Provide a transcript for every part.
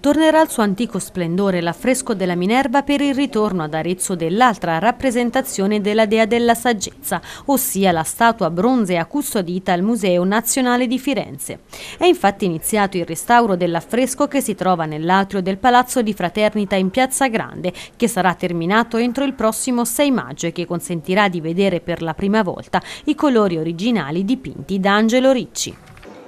Tornerà al suo antico splendore l'affresco della Minerva per il ritorno ad Arezzo dell'altra rappresentazione della Dea della Saggezza, ossia la statua bronzea custodita al Museo Nazionale di Firenze. È infatti iniziato il restauro dell'affresco che si trova nell'atrio del Palazzo di Fraternita in Piazza Grande, che sarà terminato entro il prossimo 6 maggio e che consentirà di vedere per la prima volta i colori originali dipinti da Angelo Ricci.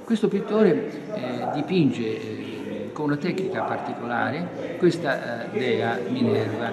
Questo pittore eh, dipinge eh, con una tecnica particolare questa eh, dea Minerva,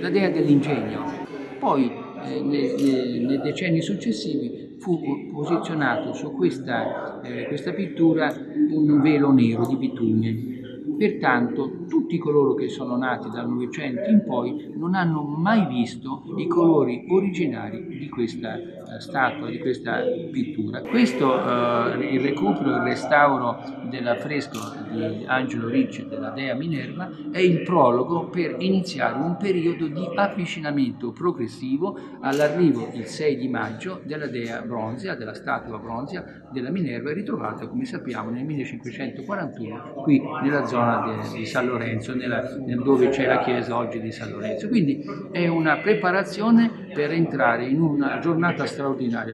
la dea dell'ingegno. Poi eh, nei, nei, decenni successivi fu posizionato su questa, eh, questa pittura un velo nero di bitugne Pertanto tutti coloro che sono nati dal Novecento in poi non hanno mai visto i colori originari di questa uh, statua, di questa pittura. Questo, uh, il recupero e il restauro dell'affresco di Angelo Ricci della Dea Minerva è il prologo per iniziare un periodo di avvicinamento progressivo all'arrivo il 6 di maggio della Dea bronzea, della statua bronzea della Minerva ritrovata come sappiamo nel 1541 qui nella zona di, di San Lorenzo, nella, dove c'è la chiesa oggi di San Lorenzo. Quindi è una preparazione per entrare in una giornata straordinaria.